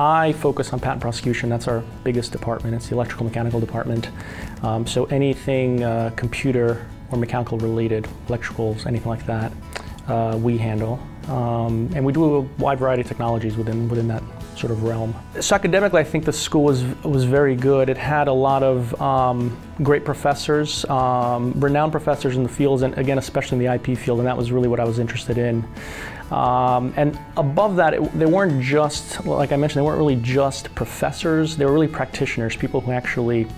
I focus on patent prosecution. That's our biggest department. It's the electrical mechanical department. Um, so anything uh, computer or mechanical related, electricals, anything like that, uh, we handle. Um, and we do a wide variety of technologies within, within that sort of realm. So academically, I think the school was, was very good. It had a lot of um, great professors, um, renowned professors in the fields, and again, especially in the IP field, and that was really what I was interested in. Um, and above that, it, they weren't just, like I mentioned, they weren't really just professors, they were really practitioners, people who actually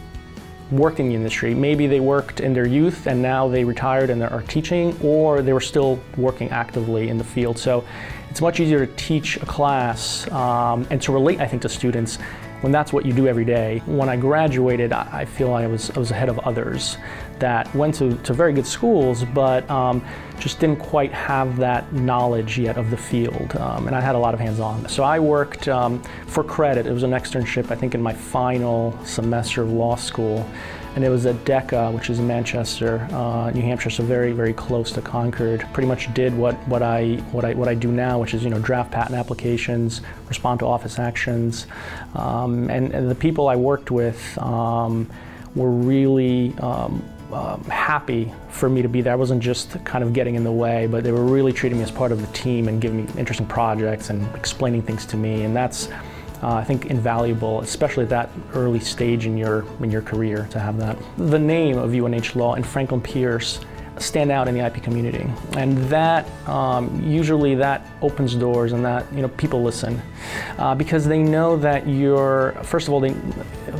worked in the industry. Maybe they worked in their youth and now they retired and are teaching, or they were still working actively in the field. So it's much easier to teach a class um, and to relate, I think, to students when that's what you do every day. When I graduated, I feel I was, I was ahead of others that went to, to very good schools, but um, just didn't quite have that knowledge yet of the field. Um, and I had a lot of hands-on. So I worked um, for credit. It was an externship, I think, in my final semester of law school and it was at DEKA, which is in Manchester, uh, New Hampshire, so very, very close to Concord. Pretty much did what, what, I, what, I, what I do now, which is you know draft patent applications, respond to office actions, um, and, and, the people I worked with um, were really um, um, happy for me to be there. I wasn't just kind of getting in the way, but they were really treating me as part of the team and giving me interesting projects and explaining things to me, and that's uh, I think invaluable, especially at that early stage in your, in your career to have that. The name of UNH Law and Franklin Pierce stand out in the IP community. And that, um, usually that opens doors and that, you know, people listen. Uh, because they know that you're, first of all, they,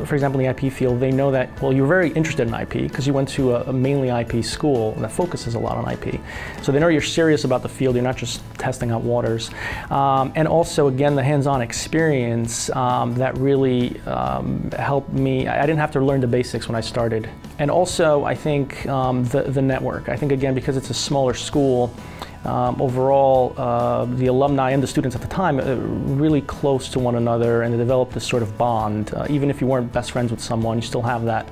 for example, in the IP field, they know that, well, you're very interested in IP because you went to a, a mainly IP school that focuses a lot on IP. So they know you're serious about the field, you're not just testing out waters. Um, and also, again, the hands-on experience um, that really um, helped me. I didn't have to learn the basics when I started. And also, I think um, the, the network. I think, again, because it's a smaller school, um, overall, uh, the alumni and the students at the time uh, really close to one another and they developed this sort of bond. Uh, even if you weren't best friends with someone, you still have that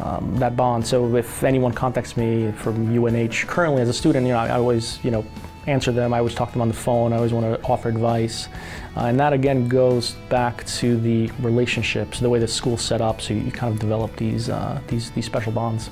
um, that bond. So if anyone contacts me from UNH currently as a student, you know, I, I always, you know, answer them. I always talk to them on the phone. I always want to offer advice. Uh, and that again goes back to the relationships, the way the school's set up, so you kind of develop these, uh, these, these special bonds.